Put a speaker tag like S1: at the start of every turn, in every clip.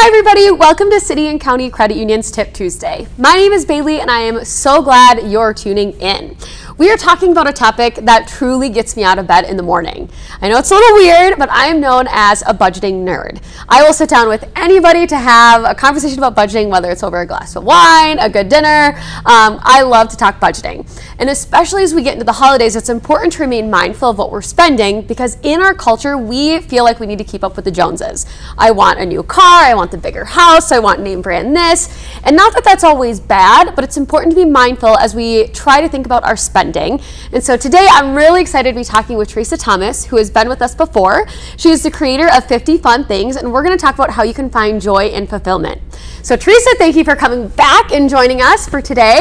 S1: Hi, everybody. Welcome to City and County Credit Union's Tip Tuesday. My name is Bailey, and I am so glad you're tuning in. We are talking about a topic that truly gets me out of bed in the morning. I know it's a little weird, but I am known as a budgeting nerd. I will sit down with anybody to have a conversation about budgeting, whether it's over a glass of wine, a good dinner. Um, I love to talk budgeting. And especially as we get into the holidays, it's important to remain mindful of what we're spending because in our culture, we feel like we need to keep up with the Joneses. I want a new car, I want the bigger house, I want name brand this. And not that that's always bad, but it's important to be mindful as we try to think about our spending And so today I'm really excited to be talking with Teresa Thomas, who has been with us before. She is the creator of 50 Fun Things, and we're going to talk about how you can find joy and fulfillment. So, Teresa, thank you for coming back and joining us for today.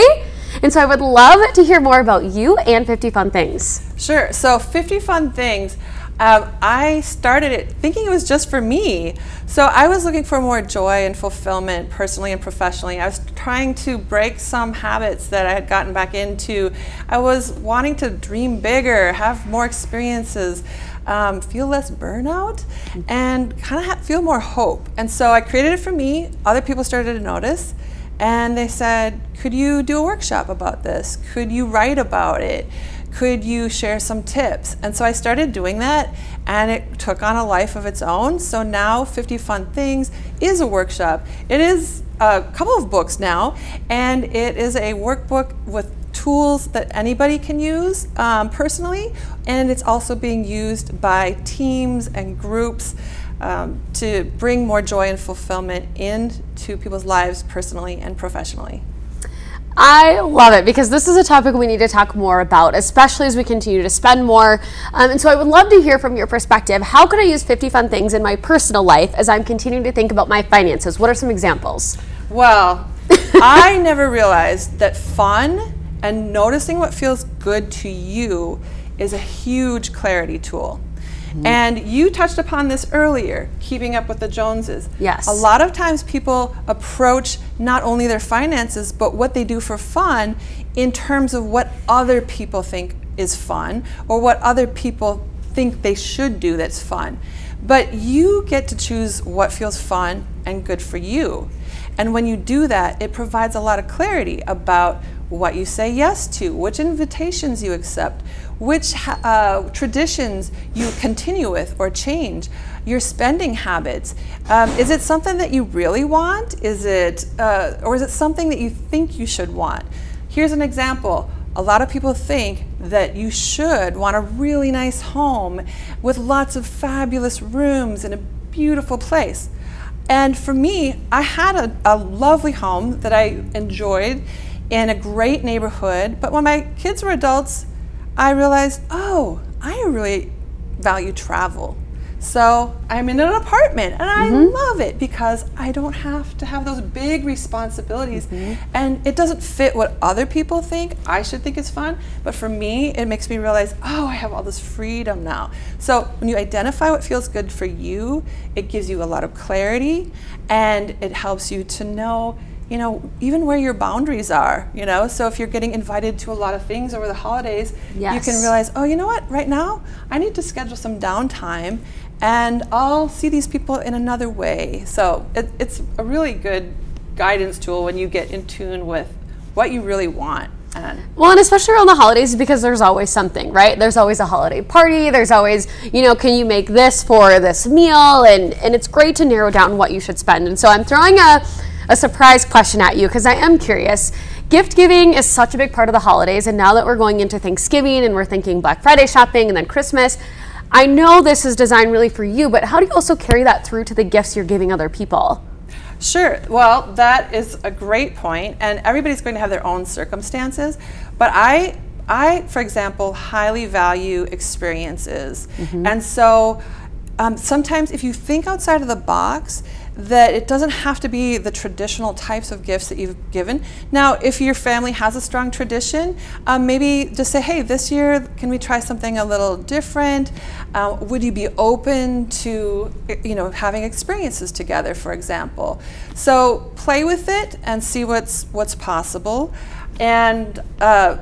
S1: And so I would love to hear more about you and 50 Fun Things.
S2: Sure. So 50 Fun Things um, I started it thinking it was just for me. So I was looking for more joy and fulfillment personally and professionally. I was trying to break some habits that I had gotten back into. I was wanting to dream bigger, have more experiences. Um, feel less burnout and kind of feel more hope. And so I created it for me. Other people started to notice and they said, Could you do a workshop about this? Could you write about it? could you share some tips? And so I started doing that and it took on a life of its own. So now 50 Fun Things is a workshop. It is a couple of books now and it is a workbook with tools that anybody can use um, personally and it's also being used by teams and groups um, to bring more joy and fulfillment into people's lives personally and professionally.
S1: I love it because this is a topic we need to talk more about, especially as we continue to spend more. Um, and so I would love to hear from your perspective. How can I use 50 fun things in my personal life as I'm continuing to think about my finances? What are some examples?
S2: Well, I never realized that fun and noticing what feels good to you is a huge clarity tool. Mm-hmm. And you touched upon this earlier, keeping up with the Joneses.
S1: Yes.
S2: A lot of times people approach not only their finances, but what they do for fun in terms of what other people think is fun or what other people think they should do that's fun. But you get to choose what feels fun and good for you. And when you do that, it provides a lot of clarity about what you say yes to, which invitations you accept, which uh, traditions you continue with or change, your spending habits. Um, is it something that you really want? Is it, uh, or is it something that you think you should want? Here's an example. A lot of people think that you should want a really nice home with lots of fabulous rooms in a beautiful place. And for me, I had a, a lovely home that I enjoyed in a great neighborhood. But when my kids were adults, I realized, oh, I really value travel. So I'm in an apartment and I mm-hmm. love it because I don't have to have those big responsibilities. Mm-hmm. And it doesn't fit what other people think I should think is fun. But for me, it makes me realize, oh, I have all this freedom now. So when you identify what feels good for you, it gives you a lot of clarity and it helps you to know you know, even where your boundaries are, you know. So if you're getting invited to a lot of things over the holidays, yes. you can realize, oh, you know what, right now I need to schedule some downtime and I'll see these people in another way. So it, it's a really good guidance tool when you get in tune with what you really want.
S1: And well, and especially around the holidays because there's always something, right? There's always a holiday party. There's always, you know, can you make this for this meal? And, and it's great to narrow down what you should spend. And so I'm throwing a a surprise question at you because I am curious. Gift giving is such a big part of the holidays, and now that we're going into Thanksgiving and we're thinking Black Friday shopping and then Christmas, I know this is designed really for you, but how do you also carry that through to the gifts you're giving other people?
S2: Sure. Well, that is a great point, and everybody's going to have their own circumstances. But I, I, for example, highly value experiences, mm-hmm. and so um, sometimes if you think outside of the box, that it doesn't have to be the traditional types of gifts that you've given. Now, if your family has a strong tradition, um, maybe just say, hey, this year, can we try something a little different? Uh, would you be open to, you know, having experiences together, for example? So play with it and see what's, what's possible. And uh,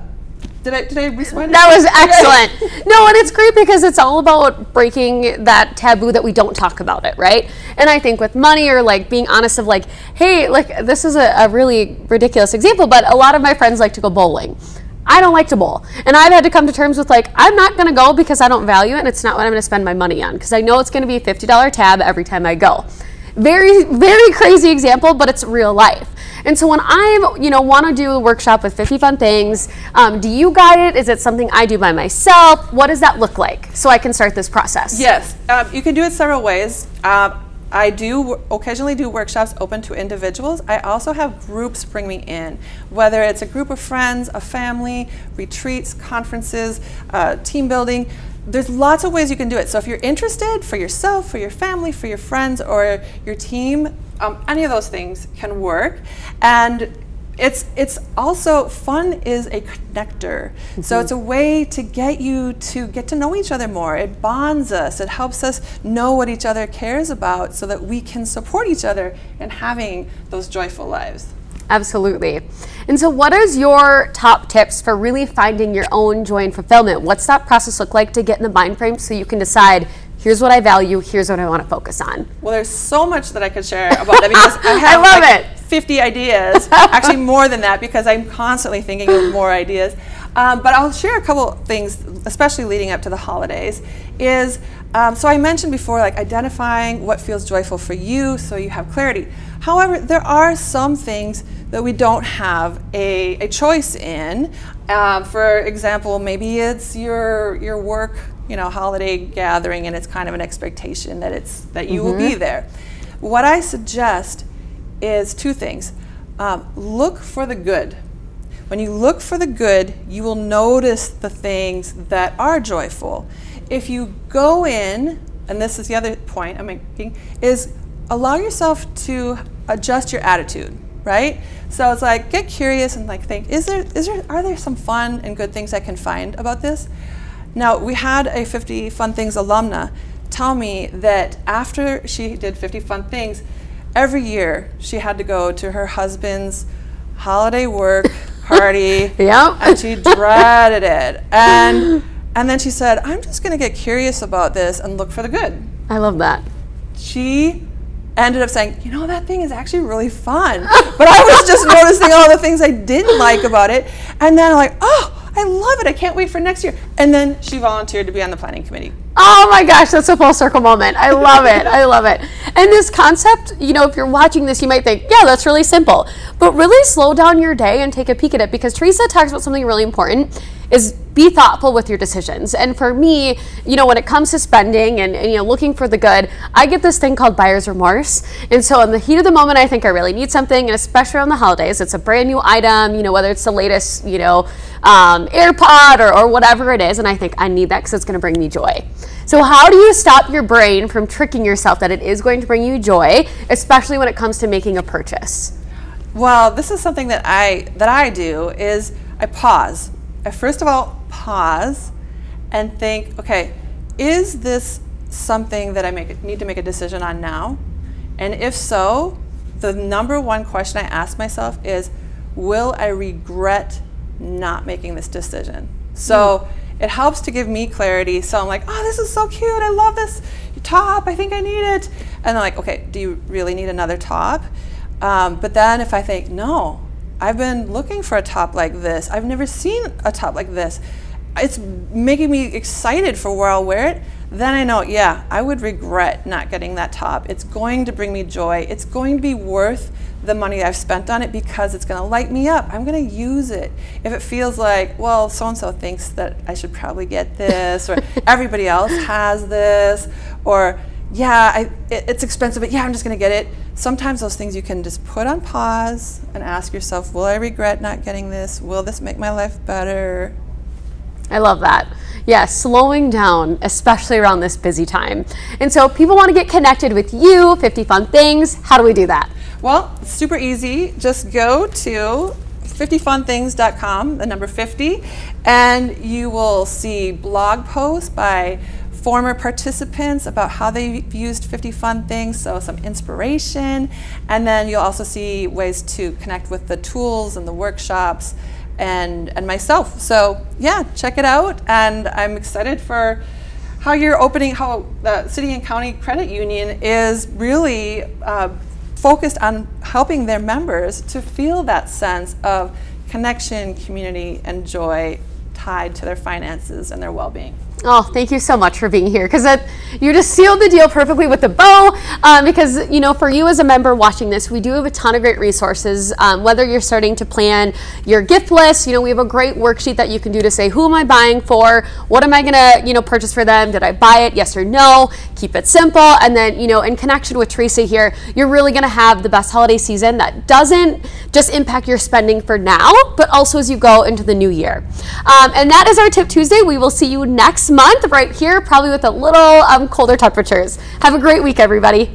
S2: Did I did I respond?
S1: That was excellent. no, and it's great because it's all about breaking that taboo that we don't talk about it, right? And I think with money or like being honest of like, hey, like this is a, a really ridiculous example, but a lot of my friends like to go bowling. I don't like to bowl. And I've had to come to terms with like, I'm not going to go because I don't value it and it's not what I'm going to spend my money on because I know it's going to be a $50 tab every time I go. Very, very crazy example, but it's real life. And so when I, you know, want to do a workshop with 50 fun things, um, do you guide it? Is it something I do by myself? What does that look like so I can start this process?
S2: Yes, um, you can do it several ways. Um, I do occasionally do workshops open to individuals. I also have groups bring me in, whether it's a group of friends, a family, retreats, conferences, uh, team building there's lots of ways you can do it. So if you're interested for yourself, for your family, for your friends, or your team, um, any of those things can work. And it's it's also fun is a connector. Mm-hmm. So it's a way to get you to get to know each other more. It bonds us. It helps us know what each other cares about so that we can support each other in having those joyful lives.
S1: Absolutely. And so, what is your top tips for really finding your own joy and fulfillment? What's that process look like to get in the mind frame so you can decide here's what I value, here's what I want to focus on?
S2: Well, there's so much that I could share about that because I
S1: have I love
S2: like
S1: it.
S2: 50 ideas, actually more than that because I'm constantly thinking of more ideas. Um, but I'll share a couple things, especially leading up to the holidays. Is um, so I mentioned before, like identifying what feels joyful for you, so you have clarity. However, there are some things that we don't have a, a choice in. Um, for example, maybe it's your your work, you know, holiday gathering, and it's kind of an expectation that it's that you mm-hmm. will be mm-hmm. there. What I suggest is two things: um, look for the good. When you look for the good, you will notice the things that are joyful. If you go in, and this is the other point I'm making, is allow yourself to adjust your attitude right? So it's like get curious and like think, is there is there are there some fun and good things I can find about this? Now we had a 50 Fun Things alumna tell me that after she did 50 Fun Things, every year she had to go to her husband's holiday work party.
S1: yep.
S2: And she dreaded it. And and then she said, I'm just gonna get curious about this and look for the good.
S1: I love that.
S2: She ended up saying, you know, that thing is actually really fun. but I was just noticing all the things I didn't like about it. And then I'm like, oh, I love it. I can't wait for next year. And then she volunteered to be on the planning committee.
S1: Oh my gosh, that's a full circle moment. I love it. I love it. And this concept, you know, if you're watching this, you might think, yeah, that's really simple. But really slow down your day and take a peek at it because Teresa talks about something really important is be thoughtful with your decisions. And for me, you know, when it comes to spending and, and, you know looking for the good, I get this thing called buyer's remorse. And so in the heat of the moment, I think I really need something, and especially around the holidays, it's a brand new item. You know, whether it's the latest, you know, um, AirPod or, or whatever it is, and I think I need that because it's going to bring me joy. So how do you stop your brain from tricking yourself that it is going to bring you joy, especially when it comes to making a purchase?
S2: Well, this is something that I that I do is I pause I first of all pause and think, okay, is this something that I make, need to make a decision on now? And if so, the number one question I ask myself is, will I regret not making this decision? So mm. it helps to give me clarity. So I'm like, oh, this is so cute. I love this top. I think I need it. And I'm like, okay, do you really need another top? Um, but then if I think, no, I've been looking for a top like this. I've never seen a top like this. It's making me excited for where I'll wear it. Then I know, yeah, I would regret not getting that top. It's going to bring me joy. It's going to be worth the money I've spent on it because it's going to light me up. I'm going to use it. If it feels like, well, so and so thinks that I should probably get this, or everybody else has this, or yeah, I, it, it's expensive, but yeah, I'm just going to get it sometimes those things you can just put on pause and ask yourself, will I regret not getting this? Will this make my life better?
S1: I love that. Yeah, slowing down, especially around this busy time. And so people want to get connected with you, 50 Fun Things. How do we do that?
S2: Well, super easy. Just go to 50funthings.com, the number 50, and you will see blog posts by former participants about how they've used 50 fun things, so some inspiration. And then you'll also see ways to connect with the tools and the workshops and and myself. So yeah, check it out, and I'm excited for how you're opening how the city and county credit union is really uh, focused on helping their members to feel that sense of connection, community, and joy tied to their finances and their well-being.
S1: Oh, thank you so much for being here because you just sealed the deal perfectly with the bow. Um, because, you know, for you as a member watching this, we do have a ton of great resources. Um, whether you're starting to plan your gift list, you know, we have a great worksheet that you can do to say, who am I buying for? What am I going to, you know, purchase for them? Did I buy it? Yes or no? Keep it simple. And then, you know, in connection with Teresa here, you're really going to have the best holiday season that doesn't just impact your spending for now, but also as you go into the new year. Um, and that is our Tip Tuesday. We will see you month right here, probably with a little um, colder temperatures. Have a great week, everybody.